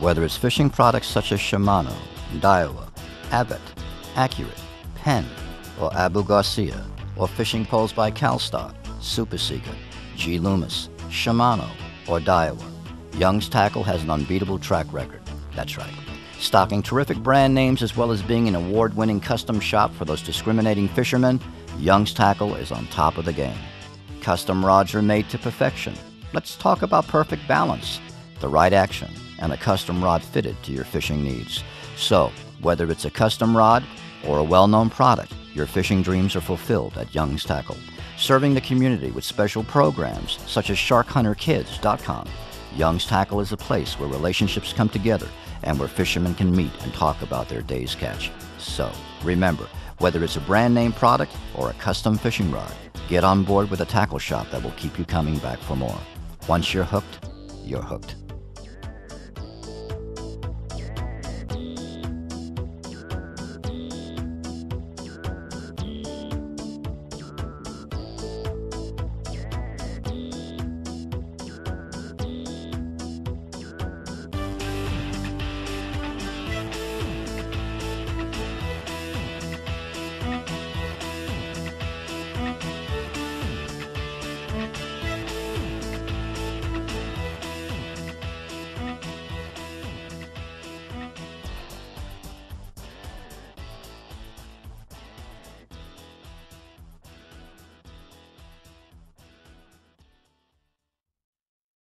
Whether it's fishing products such as Shimano, Daiwa, Avet, Accurate, Penn, or Abu Garcia, or fishing poles by CalStar, Super Seeker, G. Loomis, Shimano, or Daiwa, Young's Tackle has an unbeatable track record. That's right. Stocking terrific brand names as well as being an award winning custom shop for those discriminating fishermen, Young's Tackle is on top of the game. Custom rods are made to perfection. Let's talk about perfect balance, the right action, and a custom rod fitted to your fishing needs. So, whether it's a custom rod or a well known product, your fishing dreams are fulfilled at Young's Tackle, serving the community with special programs such as SharkHunterKids.com. Young's Tackle is a place where relationships come together and where fishermen can meet and talk about their day's catch. So, remember, whether it's a brand name product or a custom fishing rod, get on board with a tackle shop that will keep you coming back for more. Once you're hooked, you're hooked.